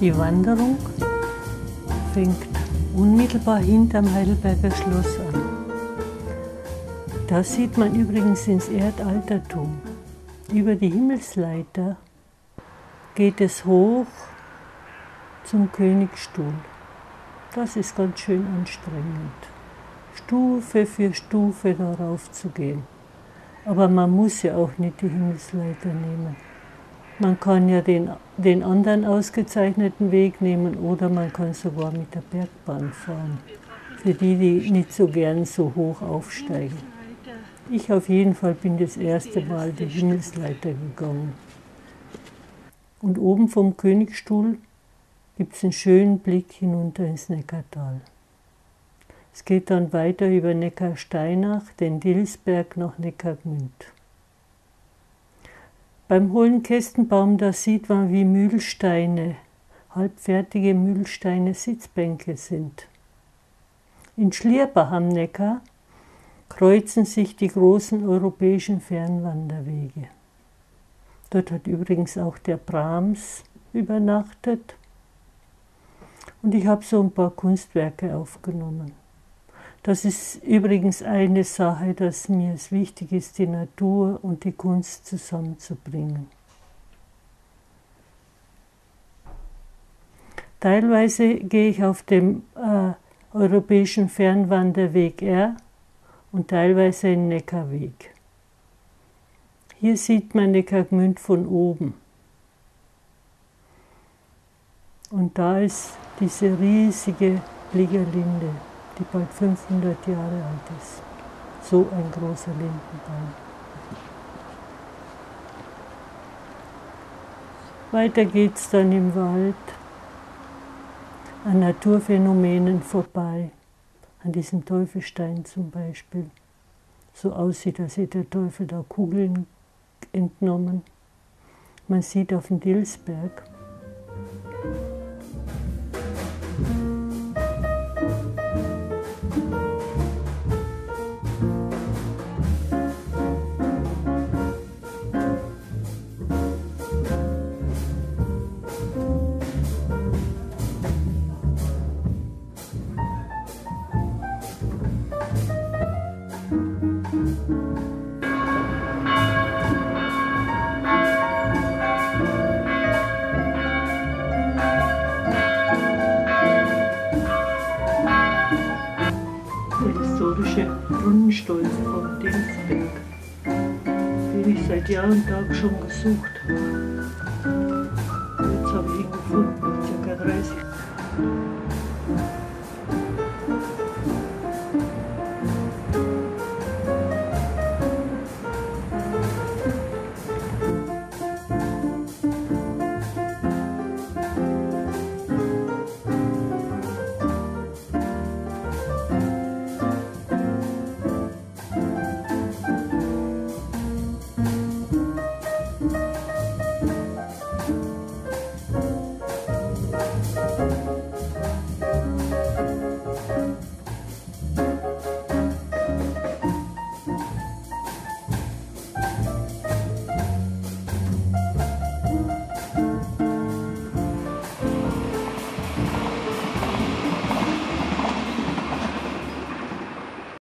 Die Wanderung fängt unmittelbar hinterm Heidelberger Schloss an. Da sieht man übrigens ins Erdaltertum. Über die Himmelsleiter geht es hoch zum Königsstuhl. Das ist ganz schön anstrengend, Stufe für Stufe darauf zu gehen. Aber man muss ja auch nicht die Himmelsleiter nehmen. Man kann ja den, den anderen ausgezeichneten Weg nehmen oder man kann sogar mit der Bergbahn fahren. Für die, die nicht so gern so hoch aufsteigen. Ich auf jeden Fall bin das erste Mal die Himmelsleiter gegangen. Und oben vom Königsstuhl gibt es einen schönen Blick hinunter ins Neckartal. Es geht dann weiter über Neckarsteinach, den Dilsberg nach Neckargmünd. Beim hohlen Kästenbaum, da sieht man, wie Mühlsteine, halbfertige Mühlsteine Sitzbänke sind. In Schlierbach am Neckar kreuzen sich die großen europäischen Fernwanderwege. Dort hat übrigens auch der Brahms übernachtet. Und ich habe so ein paar Kunstwerke aufgenommen. Das ist übrigens eine Sache, dass mir es wichtig ist, die Natur und die Kunst zusammenzubringen. Teilweise gehe ich auf dem äh, europäischen Fernwanderweg R und teilweise den Neckarweg. Hier sieht man Neckargmünd von oben. Und da ist diese riesige Liegerlinde, die bald 500 Jahre alt ist. So ein großer Lindenbaum. Weiter geht es dann im Wald an Naturphänomenen vorbei an diesem Teufelstein zum Beispiel so aussieht, als hätte der Teufel da Kugeln entnommen. Man sieht auf dem Dilsberg Deutsche Brunnenstolz von Dingsberg, den ich seit Jahr und Tag schon gesucht habe. Jetzt habe ich ihn gefunden, circa 30.